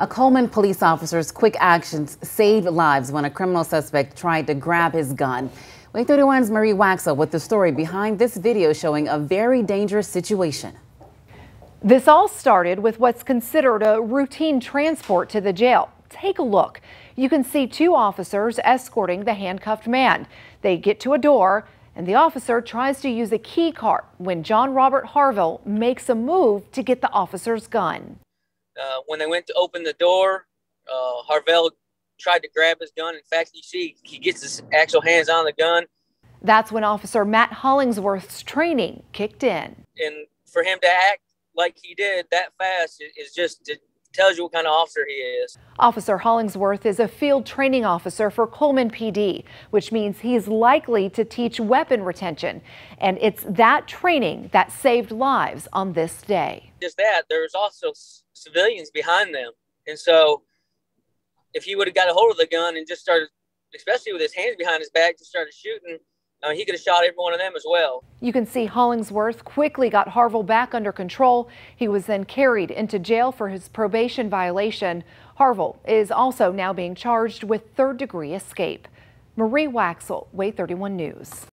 A Cullman police officer's quick actions saved lives when a criminal suspect tried to grab his gun. WAAY 31's Marie Waxel with the story behind this video showing a very dangerous situation. This all started with what's considered a routine transport to the jail. Take a look. You can see two officers escorting the handcuffed man. They get to a door and the officer tries to use a key card when John Robert Harville makes a move to get the officer's gun. Uh, when they went to open the door, uh, Harville tried to grab his gun. In fact, you see he gets his actual hands on the gun. That's when Officer Matt Hollingsworth's training kicked in. And for him to act like he did that fast is just tells you what kind of officer he is. Officer Hollingsworth is a field training officer for Cullman PD, which means he's likely to teach weapon retention. And it's that training that saved lives on this day. Just that, there's also civilians behind them. And so if he would have got a hold of the gun and just started, especially with his hands behind his back, just started shooting, uh, he could have shot every one of them as well. You can see Hollingsworth quickly got Harville back under control. He was then carried into jail for his probation violation. Harville is also now being charged with third degree escape. Marie Waxel, WAAY 31 News.